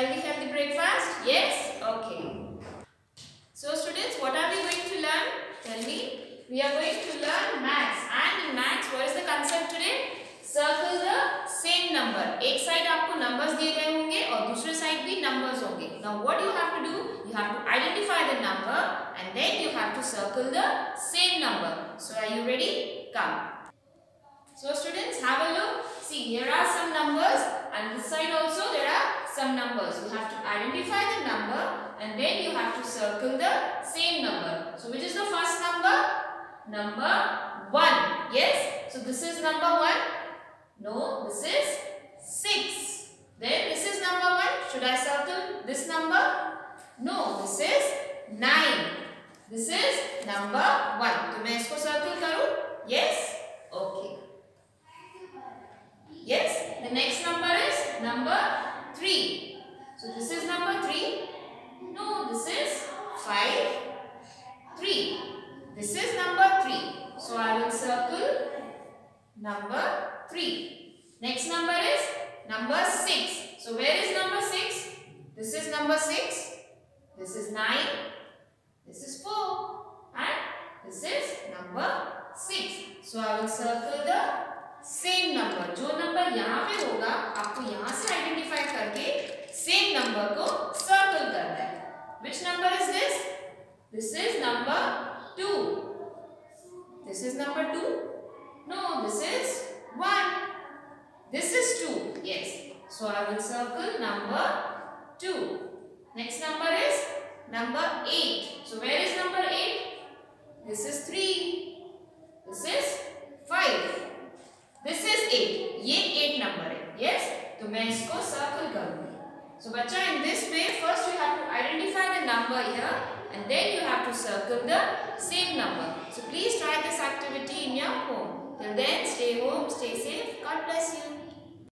Healthy, healthy breakfast? Yes? Okay. So students, what are we going to learn? Tell me. We are going to learn maths. And in maths, what is the concept today? Circle the same number. एक side आपको numbers दिए गए होंगे और दूसरे side भी numbers होंगे. Now what you have to do? You have to identify the number and then you have to circle the same number. So are you ready? Come. So students, have a look. See, here are some numbers some numbers. You have to identify the number and then you have to circle the same number. So which is the first number? Number 1. Yes? So this is number 1. No, this is 6. Then this is number 1. Should I circle this number? No, this is 9. This is number 1. Is 5. 3. This is number 3. So I will circle number 3. Next number is number 6. So where is number 6? This is number 6. This is 9. This is 4. And this is number 6. So I will circle the same number जो number यहाँ पे होगा आपको यहाँ से identify करके this is number two this is number to know this is one this is to yes so I will circle number two next number is number eight so where is number at this is three this is five this is eight ये eight number है yes तो मैं इसको circle करूंगी सो बच्चा in this way first you have to identify the number here and then you have to circle the same number. So please try this activity in your home. Till then stay home stay safe. God bless you